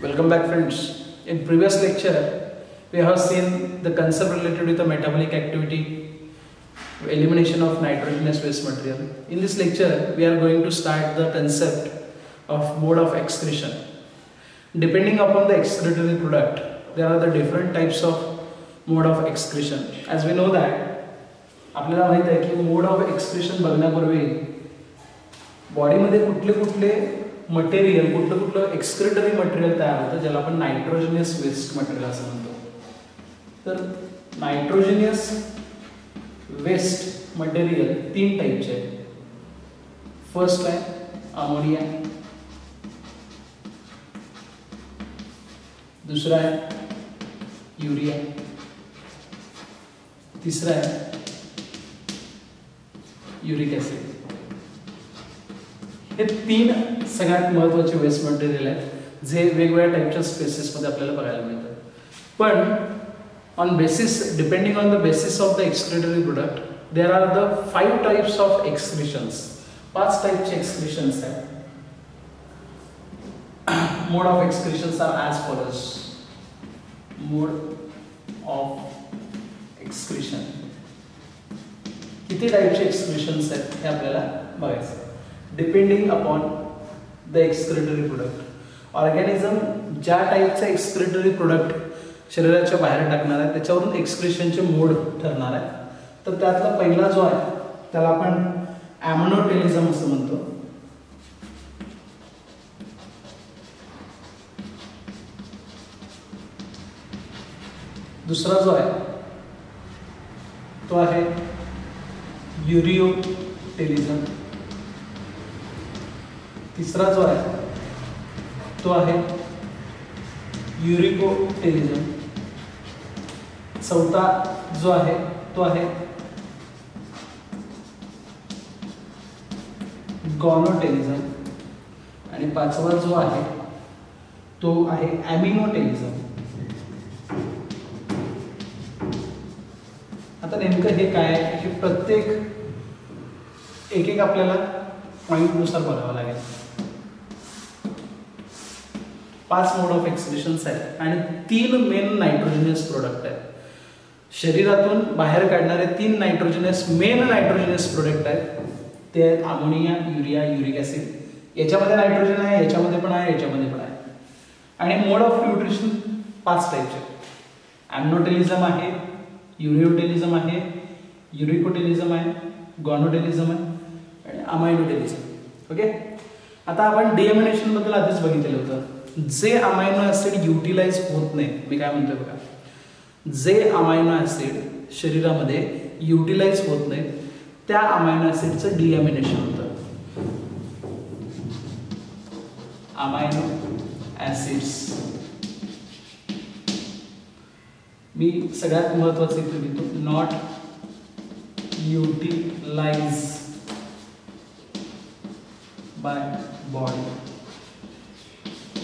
Welcome back friends. In previous lecture, we have seen the concept related with the metabolic activity, elimination of nitrogenous waste material. In this lecture, we are going to start the concept of mode of excretion. Depending upon the excretory product, there are the different types of mode of excretion. As we know that, आपल्याला माहित आहे की मोड of excretion बघण्यापूर्वी बॉडीमध्ये कुठले कुठले material कुठलं कुठलं excretory material तयार होतं ज्याला आपण नायट्रोजनियस वेस्ट मटेरियल असं म्हणतो. तर नायट्रोजनियस वेस्ट मटेरियल तीन टाईपचे आहेत. फर्स्ट आहे अमोनिया दुसरा आहे युरिया तिसरा आहे युरिक ॲसिड हे तीन सगळ्यात महत्त्वाचे वेस्ट मटेरियल आहेत जे वेगवेगळ्या टाईपच्या स्पेसेसमध्ये आपल्याला बघायला मिळतात. पण on basis depending on the basis of the excretory product there are the five types of excretions पाच टाईपचे एक्सक्रिशन्स आहेत. Mode of excretions are as follows mode of excretion किती टाईपचे एक्सक्रिशन्स आहेत हे आपल्याला बघायचं depending upon the excretory product organism ज्या टाईपचं एक्सक्रेटरी प्रोडक्ट शरीराच्या बाहेर टाकणार आहे त्याच्यावरून एक्सक्रेशनचे मोड ठरणार आहे. तर त्यातला पहिला जो आहे त्याला आपण ॲमनोटेलिझम असं म्हणतो. दुसरा जो आहे तो आहे युरिओटेलिझम तिसरा जो आहे तो आहे युरिकोटेलिझम चौथा जो आहे तो आहे गॉनोटेलिझम आणि पाचवा जो आहे तो आहे ॲमिनोटेलिझम आता नेमकं हे काय आहे? हे प्रत्येक एक एक आपल्याला पॉईंटनुसार बघावं लागेल. पाच मोड ऑफ एक्सप्रेशन्स आहेत आणि तीन मेन नायट्रोजिनियस प्रोडक्ट आहेत. शरीरातून बाहेर काढणारे तीन नायट्रोजनियस मेन नायट्रोजनियस प्रोडक्ट आहेत. ते आहेत अमोनिया युरिया युरिक ॲसिड याच्यामध्ये नायट्रोजन आहे याच्यामध्ये पण आहे याच्यामध्ये पण आहे. आणि मोड ऑफ न्यूट्रिशन पाच टाईपचे ॲम्नोटेलिझम आहे युरिओटेलिझम आहे युरिकोटेलिझम आहे गॉनोटेलिझम आहे आणि अमायनोटेलिझम ओके आता आपण डिएमिनेशनबद्दल आधीच बघितलेलं होतं. जे अमायनो ॲसिड युटिलाइज होत नाही मी काय म्हणतोय बघा? जे अमायनो ॲसिड शरीरामध्ये युटिलाइज होत नाही त्या अमायनो ॲसिडचं डिएमिनेशन होतं. अमायनो ॲसिड्स मी सगळ्यात महत्वाचं इथे लिहितो नॉट युटिलाइज बाय बॉडी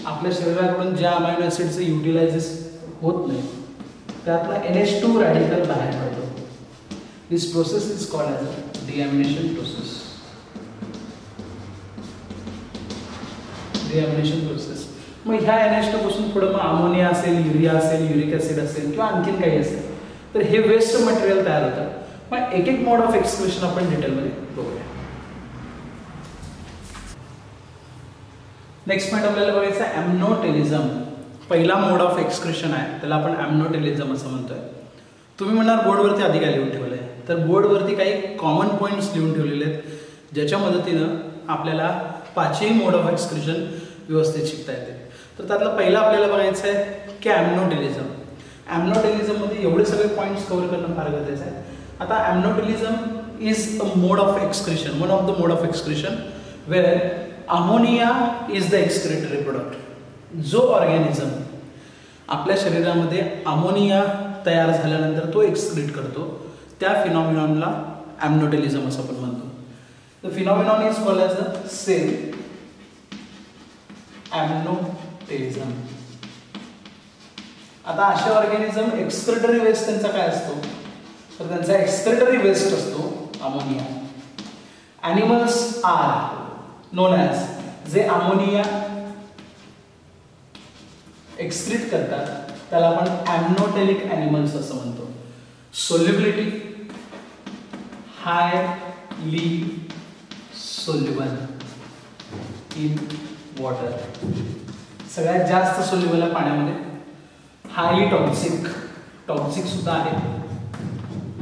आपल्या शरीराकडून ज्या अमायनो ॲसिडचं युटिलायझेस होत नाही त्यातला एन एच टू रॅडिकल बाहेर पडतो. This process is called as a deamination process deamination process मग ह्या एन एच पासून पुढं मग अमोनिया असेल युरिया असेल युरिक ॲसिड असेल किंवा आणखीन काही असेल तर हे वेस्ट मटेरियल तयार होतं. मग एक एक मोड ऑफ एक्सप्रेशन आपण डिटेलमध्ये बघूया. नेक्स्ट पॉईंट आपल्याला बघायचं आहे ॲमनोटेलिझम पहिला मोड ऑफ एक्सक्रिशन आहे त्याला आपण ॲमनोटेलिझम असं म्हणतोय. तुम्ही म्हणणार बोर्डवरती आधी काय लिहून ठेवलं आहे तर बोर्डवरती काही कॉमन पॉईंट्स लिहून ठेवलेले आहेत ज्याच्या मदतीनं आपल्याला पाचही मोड ऑफ एक्सक्रिशन व्यवस्थित शिकता येते. तर त्यातला पहिला आपल्याला बघायचं आहे की ॲमनोटेलिझम ॲमनोटेलिझममध्ये एवढे सगळे पॉईंट्स कव्हर करणं फार गरजेचं आहे. आता ammonotelism is a mode of excretion one of the mode of excretion where ammonia is the excretory product जो ऑर्गॅनिझम आपल्या शरीरामध्ये अमोनिया तयार झाल्यानंतर तो एक्सक्रीट करतो त्या फिनॉमिनॉनला ॲमनोटेलिझम असं आपण म्हणतो. The phenomenon is call as a cell ammonotelism आता असे ऑर्गॅनिझम एक्सक्रेटरी वेस्ट त्यांचा काय असतो? तर त्यांचा एक्सक्रेटरी वेस्ट असतो ammonia animals are known as जे अमोनिया एक्सक्रीट करतात त्याला आपण ॲमनोटेलिक ॲनिमल्स असं म्हणतो. Solubility highly soluble in water सगळ्यात जास्त सोल्युबल आहे पाण्यामध्ये. हायली टॉक्सिक टॉक्सिक सुद्धा आहे.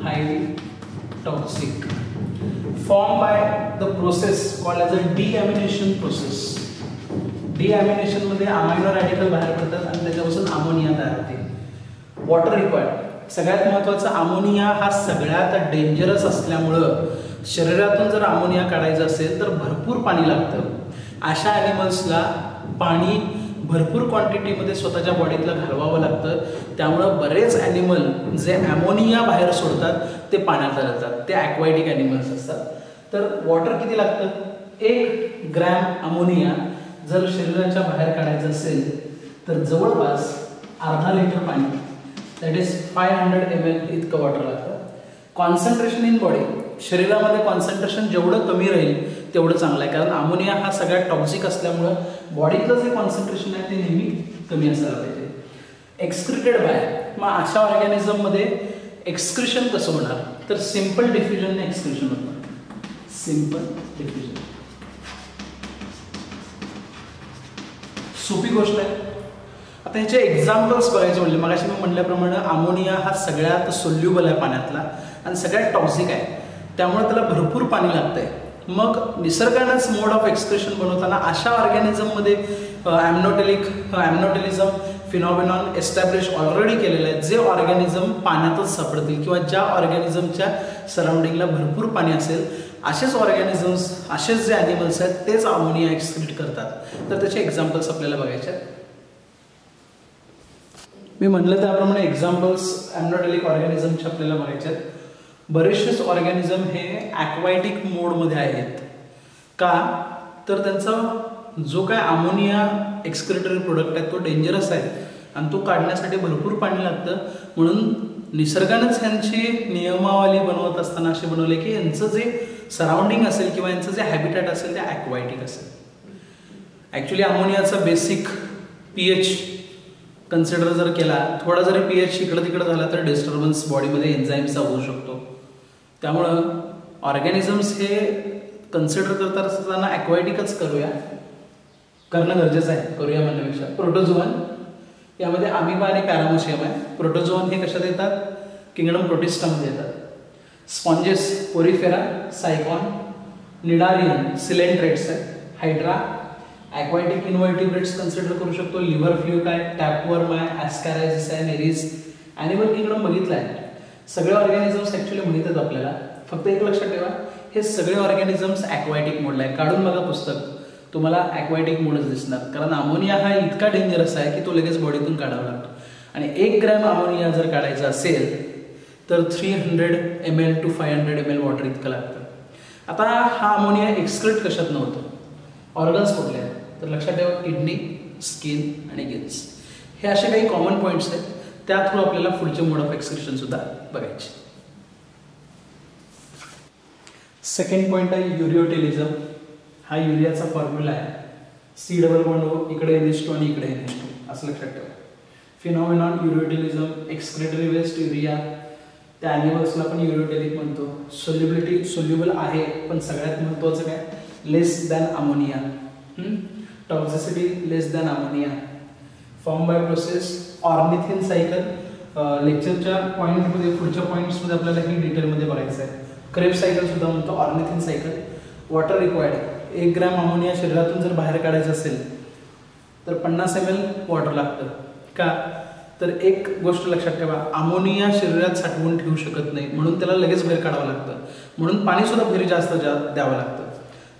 Highly toxic form by the process called as a deamination process डिॲमिनेशनमध्ये amino radical बाहेर पडतात आणि त्याच्यापासून अमोनिया तयार होते. वॉटर रिक्वायर्ड सगळ्यात महत्त्वाचं अमोनिया हा सगळ्यात डेंजरस असल्यामुळं शरीरातून जर अमोनिया काढायचं असेल तर भरपूर पाणी लागतं. अशा ॲनिमल्सला पाणी भरपूर क्वांटिटीमध्ये स्वतःच्या बॉडीतलं घालवावं लागतं. त्यामुळं बरेच ॲनिमल जे ॲमोनिया बाहेर सोडतात ते पाण्यात जातात ते ॲक्वायटिक ॲनिमल्स असतात. तर वॉटर किती लागतं? एक ग्रॅम अमोनिया जर शरीराच्या बाहेर काढायचं असेल तर जवळपास अर्धा लिटर पाणी that is five hundred M L इतकं वॉटर लागतं. कॉन्सन्ट्रेशन इन बॉडी शरीरामध्ये कॉन्सन्ट्रेशन जेवढं कमी राहील तेवढं चांगलं आहे. कारण अमोनिया हा सगळ्यात टॉक्सिक असल्यामुळं बॉडीतलं जे कॉन्सन्ट्रेशन आहे ते नेहमी कमी असायला पाहिजे. एक्सक्रिटेड बाय मग अशा ऑर्गॅनिझममध्ये एक्सक्रिशन कसं होणार? तर सिंपल डिफ्युजनने एक्सक्रिशन होणार सिंपल डिफ्युजन सोपी गोष्ट आहे. आता ह्याचे एक्झाम्पल्स बघायचे म्हणले. मगाशी मी म्हटल्याप्रमाणे अमोनिया हा सगळ्यात सोल्युबल आहे पाण्यातला आणि सगळ्यात टॉक्सिक आहे. त्यामुळे त्याला भरपूर पाणी लागतंय. मग निसर्गानंच मोड ऑफ एक्सप्रेशन बनवताना अशा ऑर्गॅनिझममध्ये ammonotelic ammonotelism phenomenon establish already केलेलं आहे. जे ऑर्गॅनिझम पाण्यातच सापडतील किंवा ज्या ऑर्गॅनिझमच्या सराउंडिंगला भरपूर पाणी असेल असेच ऑर्गॅनिझम्स असेच जे ॲनिमल्स आहेत तेच अमोनिया एक्सक्रीट करतात. तर त्याचे एक्झाम्पल्स आपल्याला बघायचे आहेत. मी म्हटलं त्याप्रमाणे एक्झाम्पल्स ॲमनोटेलिक ऑर्गॅनिझमचे आपल्याला बघायचे आहेत. बरेचसेच ऑर्गॅनिझम हे ॲक्वायटिक मोडमध्ये आहेत. का? तर त्यांचा जो काय अमोनिया एक्सक्रेटरी प्रोडक्ट आहे तो डेंजरस आहे. आणि तो काढण्यासाठी भरपूर पाणी लागतं. म्हणून निसर्गानंच ह्यांची नियमावली बनवत असताना असे बनवले की यांचं जे सराउंडिंग असेल किंवा यांचं जे हॅबिटॅट असेल ते ॲक्वायटिक असेल. ॲक्च्युली अमोनियाचा बेसिक पी एच कन्सिडर जर केला थोडा जरी पी एच इकडं तिकडं झाला तर डिस्टर्बन्स बॉडीमध्ये एन्झाईम्सचा होऊ शकतो. त्यामुळं ऑर्गॅनिझम्स हे कन्सिडर करत असताना ॲक्वायटिकच करूया. करणं गरजेचं आहे करूया म्हणण्यापेक्षा. प्रोटोझोवन यामध्ये आमिबा आणि पॅरामोशियम आहे. प्रोटोझोवन हे कशात येतात? किंगडम प्रोटिस्टामध्ये येतात. Sponges Porifera Sycon cnidarian coelenterates आहे. हायड्रा ॲक्वायटिक इन्व्हर्टिब्रेट्स कन्सिडर करू शकतो. लिव्हर फ्ल्यूट आहे टॅपवर्म आहे ॲस्कॅरायझिस आहे नेरीज ॲनिमल किंगडम बघितलं आहे सगळे ऑर्गॅनिझम्स ॲक्च्युली म्हणतात आपल्याला. फक्त एक लक्षात ठेवा हे सगळे ऑर्गॅनिझम्स ॲक्वायटिक मोडला आहे काढून बघा पुस्तक. तुम्हाला ॲक्वायटिक मोडच दिसणार. कारण अमोनिया हा इतका डेंजरस आहे की तो लगेच बॉडीतून काढावा लागतो. आणि एक ग्रॅम अमोनिया जर काढायचा असेल तर three hundred M L to five hundred M L water इतकं लागतं. आता हा अमोनिया एक्सक्रेट कशात नव्हतं? ऑर्गन्स कुठले आहेत? तर लक्षात ठेवा किडनी स्किन आणि गिल्स हे असे काही कॉमन पॉईंट्स आहेत. त्या थ्रू आपल्याला पुढचे मोड ऑफ एक्सक्रिशन सुद्धा बघायचे. सेकंड पॉईंट आहे युरिओटेलिझम. हा युरियाचा फॉर्म्युला आहे. सी डबल बॉन्ड ओ इकडे एनिस्टो आणि इकडे एन असं लक्षात ठेवा. Phenomenon ureotelism excretory waste urea त्या ॲनिमल्सला पण युरिओटेलिक म्हणतो. सोल्युबिलिटी सोल्युबल आहे पण सगळ्यात महत्त्वाचं काय? Less than ammonia toxicity less than ammonia form by process ornithine cycle लेक्चरच्या पॉईंटमध्ये पुढच्या पॉईंट्समध्ये आपल्याला हे डिटेलमध्ये बघायचं आहे. क्रेप सायकलसुद्धा म्हणतो ऑर्निथिन सायकल वॉटर रिक्वायर्ड एक ग्रॅम अमोनिया शरीरातून जर बाहेर काढायचं असेल तर पन्नास एम एल वॉटर लागतं. का? तर एक गोष्ट लक्षात ठेवा. अमोनिया शरीरात साठवून ठेवू शकत नाही. म्हणून त्याला लगेच बाहेर काढावं लागतं. म्हणून पाणीसुद्धा फेरी जास्त जा द्यावं लागतं.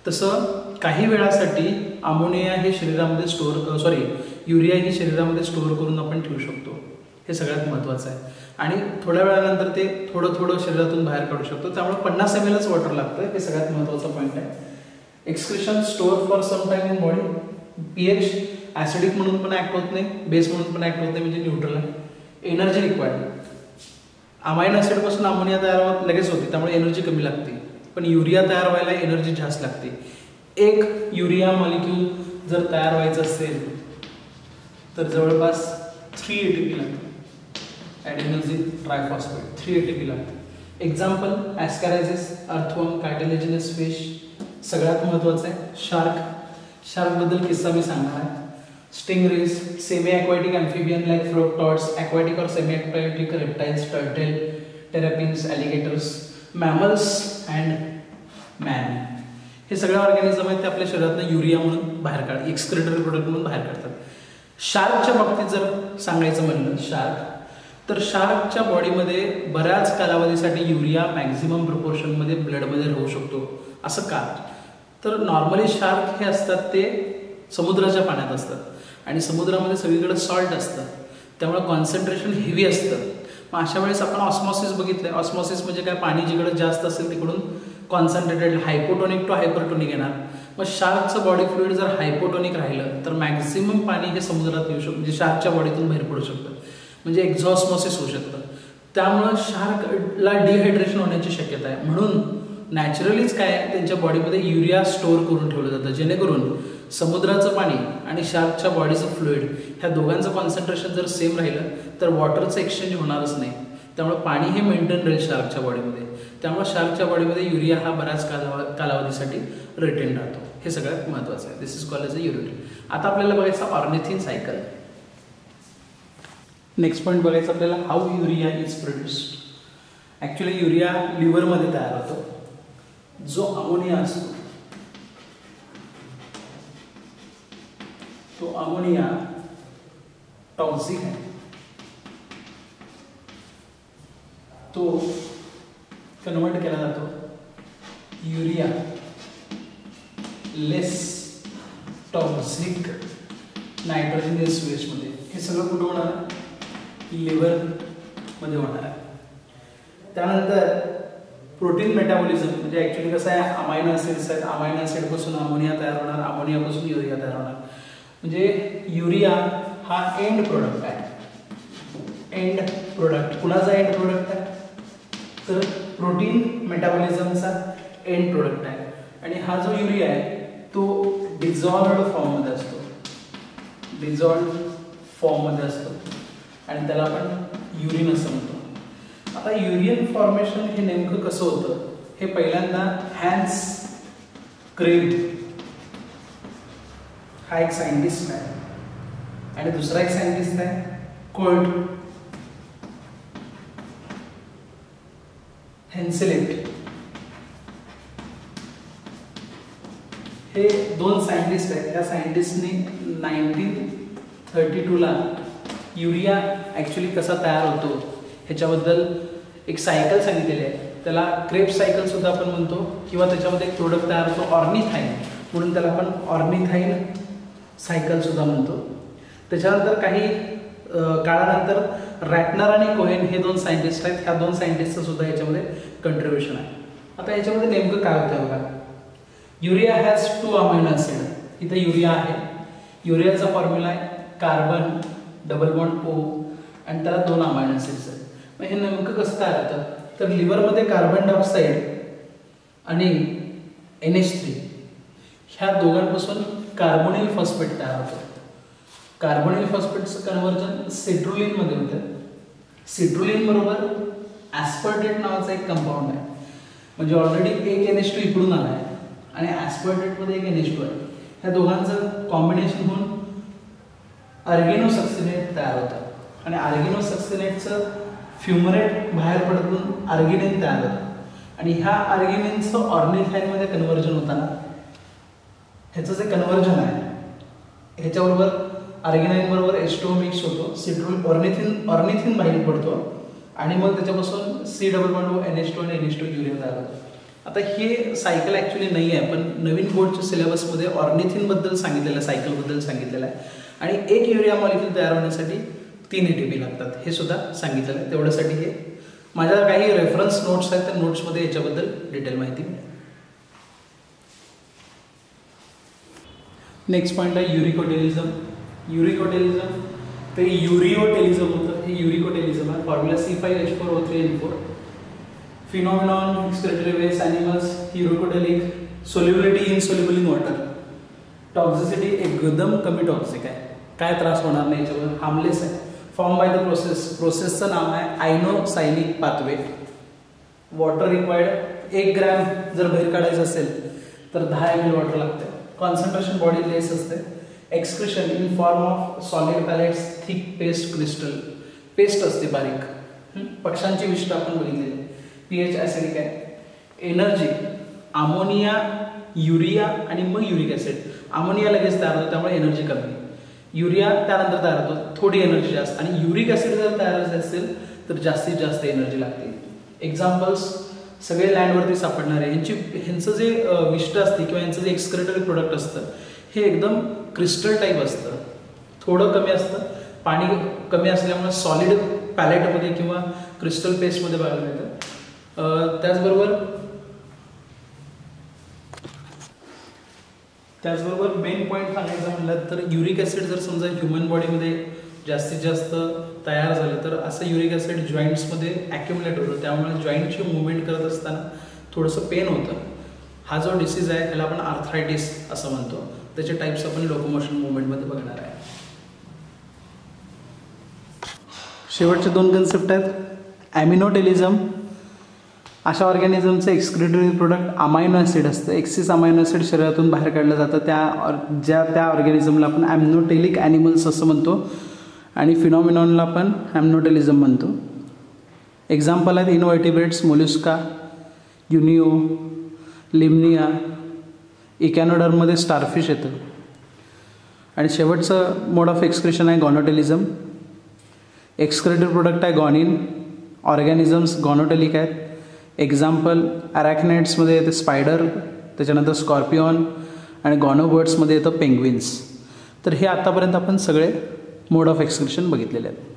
तसं काही वेळासाठी अमोनिया हे शरीरामध्ये स्टोअर सॉरी युरिया ही शरीरामध्ये स्टोअर करून आपण ठेवू शकतो. हे सगळ्यात महत्त्वाचं आहे. आणि थोड्या वेळानंतर ते थोडं थोडं शरीरातून बाहेर काढू शकतो. त्यामुळे पन्नास एम एलच वॉटर लागतं हे सगळ्यात महत्त्वाचा पॉईंट आहे. Excretion store for some time in body pH acidic म्हणून पण ॲक्ट होत नाही. बेस म्हणून पण ॲक्ट होत नाही. म्हणजे न्यूट्रल आहे. एनर्जी रिक्वायर्ड अमाइन ॲसिडपासून अमोनिया तयार होत लगेच होते. त्यामुळे एनर्जी कमी लागते. पण युरिया तयार व्हायला एनर्जी जास्त लागते. एक युरिया मॉलिक्यूल जर तयार व्हायचं असेल तर जवळपास थ्री एटी पी लागतं. Adenosine triphosphate three A T P लागतं. Example ascariasis earthworm cartilaginous fish सगळ्यात महत्त्वाचं आहे शार्क शार्कबद्दल किस्सा मी सांगणार आहे. Stingrays semi aquatic amphibian like float toads aquatic और semi aquatic reptiles turtle terrapins alligators mammals and man हे सगळे ऑर्गॅनिझम आहेत ते आपल्या शरीरातनं युरिया म्हणून बाहेर काढ एक्सक्रेटरी प्रोडक्ट म्हणून बाहेर काढतात. शार्कच्या बाबतीत जर सांगायचं म्हणलं शार्क तर शार्कच्या बॉडीमध्ये बऱ्याच कालावधीसाठी युरिया मॅक्झिमम प्रपोर्शनमध्ये ब्लडमध्ये राहू शकतो. असं का? तर नॉर्मली शार्क हे असतात ते समुद्राच्या पाण्यात असतात. आणि समुद्रामध्ये सगळीकडे सॉल्ट असतं. त्यामुळे कॉन्सन्ट्रेशन हेवी असतं. मग अशा वेळेस आपण ऑस्मॉसिस बघितलं आहे ऑस्मॉसिस म्हणजे काय? पाणी जिकडे जास्त असेल तिकडून कॉन्सन्ट्रेटेड हायपोटोनिक टू हायपरटोनिक येणार. मग शार्कचं बॉडी फ्लुईड जर हायपोटोनिक राहिलं तर मॅक्झिमम पाणी हे समुद्रात येऊ शकतं म्हणजे शार्कच्या बॉडीतून बाहेर पडू शकतं. म्हणजे एक्झॉस्मॉसिस होऊ शकतं. त्यामुळं शार्कला डिहायड्रेशन होण्याची शक्यता आहे. म्हणून नॅचरलीच काय त्यांच्या बॉडीमध्ये युरिया स्टोअर करून ठेवलं जातं. जेणेकरून समुद्राचं पाणी आणि शार्कच्या बॉडीचं फ्लुईड ह्या दोघांचं कॉन्सन्ट्रेशन जर सेम राहिलं तर वॉटरचं एक्सचेंज होणारच नाही. त्यामुळे पाणी हे मेंटेन राहील शार्कच्या बॉडीमध्ये त्यामुळे शार्कच्या बॉडीमध्ये युरिया हा बऱ्याच कालाव कालावधीसाठी रिटेन राहतो. हे सगळ्यात महत्त्वाचं आहे. This is call as a urine आता आपल्याला बघायचं ऑर्निथिन सायकल नेक्स्ट पॉईंट बघायचं आपल्याला how urea is produced actually urea लिव्हरमध्ये तयार होतो. जो अमोनिया असतो. तो अमोनिया टॉक्सिक आहे. तो कन्वर्ट केला जातो. युरिया लेस टॉक्सिक नायट्रोजनियस वेस्टमध्ये हे सगळं कुठं होणार? लिव्हरमध्ये होणार. आहे त्यानंतर प्रोटीन मेटाबॉलिझम म्हणजे ॲक्च्युली कसं आहे अमायनो ॲसिड्स आहेत अमायनो ॲसिडपासून अमोनिया तयार होणार अमोनियापासून युरिया तयार होणार. म्हणजे युरिया हा एंड प्रोडक्ट आहे. एंड प्रोडक्ट कुणाचा एंड प्रोडक्ट आहे? तर प्रोटीन मेटाबॉलिझमचा एंड प्रोडक्ट आहे. आणि हा जो युरिया आहे तो डिझॉल्ड फॉर्ममध्ये असतो. डिझॉल्ड फॉर्ममध्ये असतो. आणि त्याला आपण युरिन असं म्हणतो. आता युरियन फॉर्मेशन हे नेमकं कसं होतं? हे पहिल्यांदा हॅन्स क्रेट हा एक सायंटिस्ट आहे. आणि दुसरा एक सायंटिस्ट आहे कोल्ट हेन्सिलेट हे दोन सायंटिस्ट आहेत. त्या सायंटिस्टने नाईन्टीन थर्टी टूला युरिया ॲक्च्युली कसा तयार होतो ह्याच्याबद्दल एक सायकल सांगितलेली आहे. त्याला क्रेप सायकलसुद्धा आपण म्हणतो किंवा त्याच्यामध्ये एक प्रोडक्ट तयार होतो ऑर्निथाईन म्हणून त्याला आपण ऑर्निथाईन सायकलसुद्धा म्हणतो. त्याच्यानंतर काही काळानंतर रॅटनर आणि कोहेन हे दोन सायंटिस्ट आहेत. ह्या दोन सायंटिस्टचं सुद्धा याच्यामध्ये कंट्रीब्युशन आहे. आता याच्यामध्ये नेमकं काय होतं बघा. Urea has two amino acid इथं युरिया आहे. युरियाचा फॉर्म्युला आहे कार्बन डबल बॉन्ड ओ आणि त्याला दोन अमायनो ॲसिड्स आहेत. मग हे नेमकं कसं तयार होतं? तर लिव्हरमध्ये कार्बन डायऑक्साईड आणि एन एच थ्री ह्या दोघांपासून कार्बोनिल फॉस्फेट तयार होतं. कार्बोनिल फॉस्फेटचं कन्व्हर्जन सिट्रुलिनमध्ये होतं. सिट्रुलिन बरोबर ॲस्पर्टेट नावाचं एक कंपाऊंड आहे. म्हणजे ऑलरेडी एक एन एच टू इकडून आला आहे आणि ॲस्पर्टेटमध्ये एक एनेश्वर ह्या दोघांचं कॉम्बिनेशन होऊन अर्गेनो सक्सिनेट तयार होतं. आणि आर्गेनो सक्सिनेटचं फ्युमरेट बाहेर पडतून आर्गिनिन तयार होतं. आणि ह्या आर्गिनिनचं ऑर्निथाईनमध्ये कन्व्हर्जन होताना ह्याचं जे कन्वर्जन आहे ह्याच्याबरोबर आर्गिनाईन एस्टो मिक्स होतो सिट्रोल ऑर्निथिन ऑर्निथिन बाहेर पडतो आणि मग त्याच्यापासून C double one two N H two आणि एन एच टू युरिया तयार होतो. आता हे सायकल ॲक्च्युली नाही आहे पण नवीन बोर्डच्या सिलेबसमध्ये ऑर्निथिनबद्दल सांगितलेलं आहे सायकलबद्दल सांगितलेलं आहे. आणि एक युरिया मॉलिक्युल तयार होण्यासाठी तीन ए टी पी लागतात. हे सुद्धा सांगितलेलं आहे. तेवढ्यासाठी हे. माझ्या काही रेफरन्स नोट्स आहेत त्या नोट्समध्ये याच्याबद्दल डिटेल माहिती मिळेल. नेक्स्ट पॉईंट आहे युरिकोटेलिझम युरिकोटेलिझम ते युरिओटेलिझम होतं. हे युरिकोटेलिझम आहे. Formula C five H four O three N four phenomenon, excretory waste, animals uricotelic solubility in soluble in water toxicity एकदम कमी टॉक्सिक आहे. काय त्रास होणार नाही याच्यावर? हार्मलेस आहे. फॉर्म बाय द प्रोसेस प्रोसेसचं नाव आहे आयनोसायनिक पाथवे वॉटर रिक्वायर्ड एक ग्रॅम जर बाहेर काढायचं असेल तर दहा एम एल वॉटर लागते कॉन्सन्ट्रेशन बॉडी लेस असते excretion in form of solid pellets thick paste crystal paste असते बारीक. पक्ष्यांची विष्ट आपण बघितली पी एच ॲसिडिक आहे. एनर्जी अमोनिया युरिया आणि मग युरिक ॲसिड अमोनिया लगेच तयार होतो त्यामुळे एनर्जी कमी. युरिया त्यानंतर तयार होतो थोडी एनर्जी जास्त. आणि युरिक ॲसिड जर तयार असेल तर जास्तीत जास्त एनर्जी लागते. एक्झाम्पल्स सगळे लँडवरती सापडणारे ह्यांची ह्यांचं जे विष्ट असते किंवा यांचं जे एक्सक्रेटरी प्रोडक्ट असतं हे एकदम क्रिस्टल टाईप असतं. थोडं कमी असतं. पाणी कमी असल्यामुळे सॉलिड पॅलेटमध्ये किंवा क्रिस्टल पेस्टमध्ये बघायला मिळतं. त्याचबरोबर त्याचबरोबर मेन पॉईंट सांगायचं म्हटलं तर युरिक ॲसिड जर समजा ह्युमन बॉडीमध्ये जास्तीत जास्त तयार झालं तर असं युरिक ॲसिड जॉईंट्समध्ये ॲक्युमुलेट होतं. त्यामुळे जॉईंटची मुवमेंट करत असताना थोडंसं पेन होतं. हा जो डिसीज आहे त्याला आपण आर्थरायटिस असं म्हणतो. त्याचे टाईप्स आपण लोकोमोशन मुवमेंटमध्ये बघणार आहे. शेवटचे दोन कन्सेप्ट आहेत. ॲमिनोटेलिझम अशा ऑर्गॅनिझमचं एक्सक्रिटरी प्रोडक्ट अमायनो ॲसिड असतं. एक्सिस अमायनो ॲसिड शरीरातून बाहेर काढलं जातं. त्या ज्या त्या ऑर्गॅनिझमला आपण ॲम्नोटेलिक ॲनिमल्स असं म्हणतो. आणि फिनॉमिनॉनला आपण ॲम्नोटेलिझम म्हणतो. एक्झाम्पल आहेत इनवर्टिब्रेट्स मोल्युस्का युनिओ लिमनिया इकॅनोडरमध्ये स्टारफिश येतं. आणि शेवटचं मोड ऑफ एक्सक्रिशन आहे गॉनोटेलिझम एक्सक्रेटिव्ह प्रोडक्ट आहे गॉनिन ऑर्गॅनिझम्स गॉनोटेलिक आहेत. एक्झाम्पल अरॅकनेट्समध्ये येते स्पायडर त्याच्यानंतर स्कॉर्पिओन आणि गॉनोबर्ड्समध्ये येतं पेंग्विन्स तर हे आत्तापर्यंत आपण सगळे मोड ऑफ एक्सक्रिशन बघितलेले आहेत.